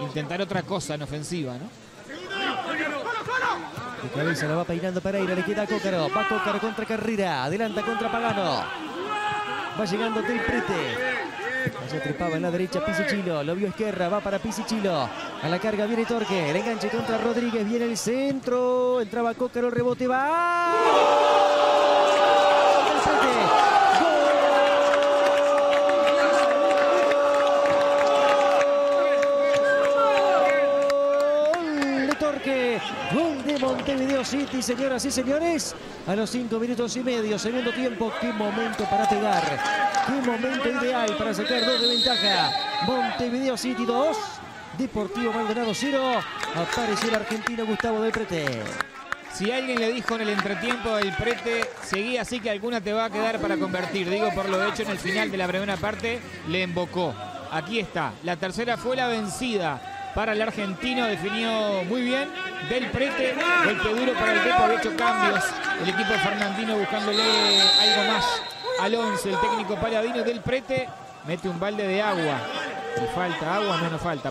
intentar otra cosa en ofensiva, ¿no? De cabeza la va peinando Pereira, le queda a Cócaro. Va Cócaro contra Carrera. Adelanta contra Pagano. Va llegando Del Prete. Allá trepaba en la derecha Pisichilo. Lo vio Esquerra. Va para Pisichilo. A la carga viene Torque. El enganche contra Rodríguez. Viene el centro. Entraba Cócaro. Rebote va. Torque. Gol de Montevideo City, señoras y señores. A los cinco minutos y medio, segundo tiempo. Qué momento para pegar. Qué momento ideal para sacar dos de ventaja. Montevideo City 2. Deportivo Maldonado 0. Apareció el argentino Gustavo Del Prete. Si alguien le dijo en el entretiempo del prete, seguí así que alguna te va a quedar para convertir. Digo por lo hecho en el final de la primera parte, le embocó. Aquí está. La tercera fue la vencida para el argentino. Definió muy bien. Del prete, golpe duro para el Depo. Había hecho cambios. El equipo Fernandino buscándole algo más al 11. El técnico paladino del prete mete un balde de agua. Si falta agua, no nos falta.